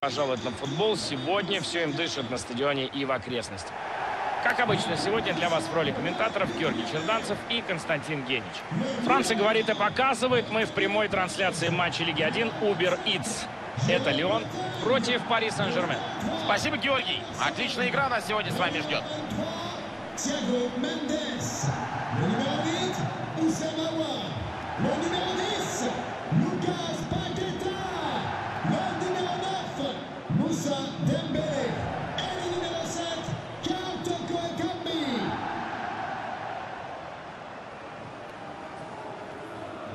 пожаловать на футбол. Сегодня все им дышит на стадионе и в окрестностях. Как обычно, сегодня для вас в роли комментаторов Георгий Черданцев и Константин Генич. Франция говорит и показывает. Мы в прямой трансляции матча Лиги 1 Убер Иц. Это Леон против Пари Сен-Жермен. Спасибо, Георгий. Отличная игра нас сегодня с вами ждет. Номер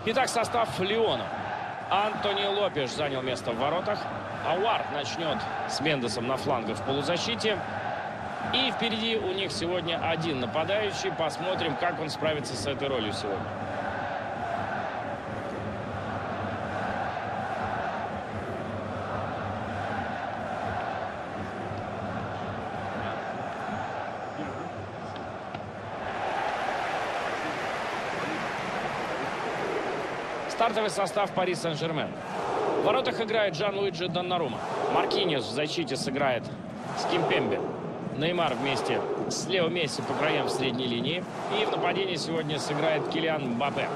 Итак, состав Леона. Антони Лопеш занял место в воротах. Ауард начнет с Мендесом на флангах в полузащите. И впереди у них сегодня один нападающий. Посмотрим, как он справится с этой ролью сегодня. Стартовый состав Пари Сен-Жермен. В воротах играет Жан-Луиджи Доннарума. Маркиньос в защите сыграет с Кимпембе. Неймар вместе с Лео Месси по краям в средней линии. И в нападении сегодня сыграет Килиан Мбаппе.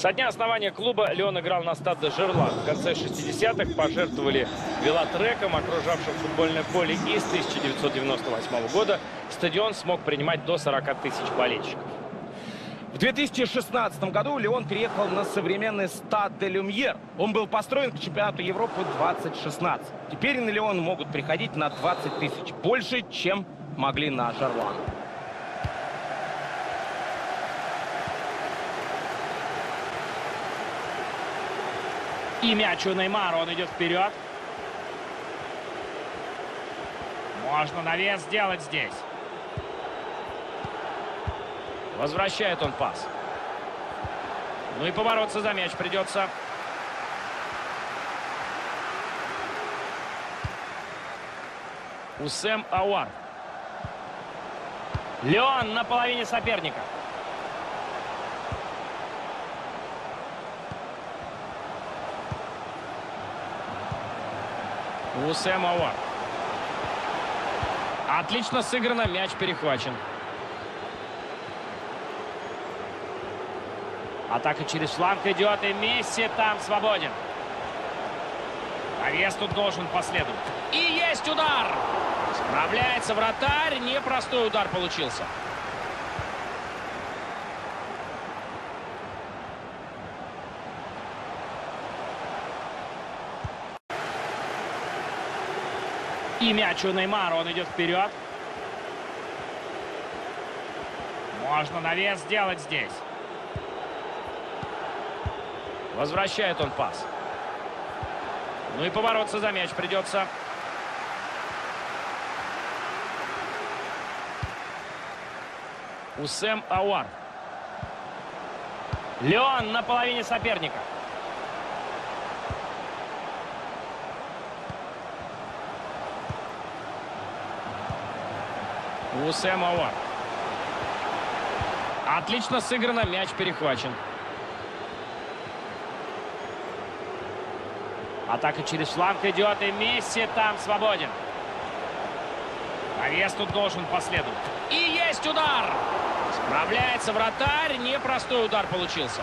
Со дня основания клуба Леон играл на стаде Жерлан. В конце 60-х пожертвовали велотреком, окружавшим футбольное поле. И с 1998 года стадион смог принимать до 40 тысяч болельщиков. В 2016 году Леон переехал на современный стад де Люмьер. Он был построен к чемпионату Европы 2016. Теперь на Леон могут приходить на 20 тысяч. Больше, чем могли на Жарлан. И мяч у Неймара. Он идет вперед. Можно навес сделать здесь. Возвращает он пас. Ну и побороться за мяч придется. Усем Ауар. Леон на половине соперника. Усем Ауар. Отлично сыграно, мяч перехвачен. Атака через фланг идет, и Месси там свободен. Навес тут должен последовать. И есть удар! Справляется вратарь, непростой удар получился. И мяч у Неймара, он идет вперед. Можно навес сделать здесь. Возвращает он пас. Ну и побороться за мяч придется. Усем Ауар. Леон на половине соперника. Усем Ауар. Отлично сыграно, мяч перехвачен. Атака через фланг идет, и Месси там свободен. Навес тут должен последовать. И есть удар! Справляется вратарь, непростой удар получился.